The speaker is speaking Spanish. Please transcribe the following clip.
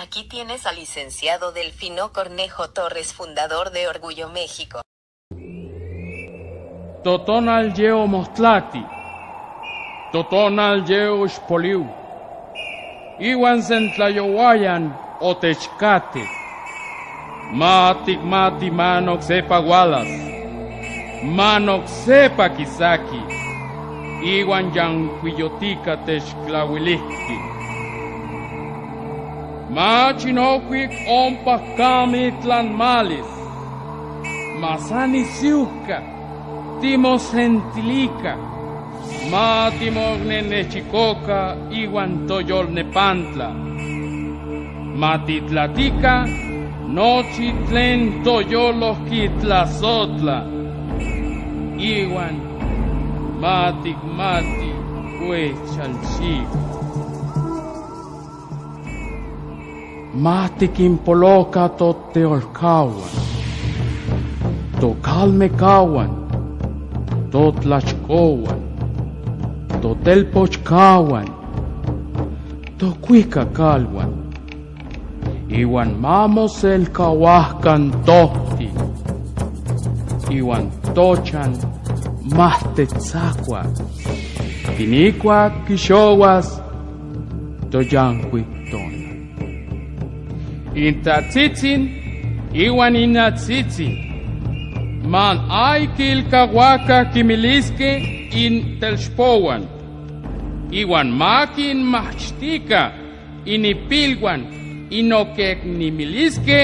Aquí tienes al licenciado Delfino Cornejo Torres, fundador de Orgullo México. Totonal yeo mostlati. Totonal yeo xpoliu. Iwan sentlayowayan otechkate. Matik mati manok sepa gualas. Manok sepa kisaki. Iwan yanquillotica techklawilihki. Machinoquic ompa kami tlan malis. Masani siuka. Timos gentilica. Ma timogne nechicoca iwan toyol nepantla. Matitlatica nochi tlen toyolos kitlazotla. Iwan matik mati. Matik impoloca toteolcawan. Tocalme cawan. Totlachcowan. Totelpochcawan. Tocuicacalwan. Iwan mamos el cahuascan tohti. Iwan tochan mastetzacua. Tinicua quixowas. Toyancuictona. Intatzitzin. Iwan inatzitzin. Man ay kilkahuaca kimilisque in telxpowan. Iwan makin machtika inipilwan inokeknimilisque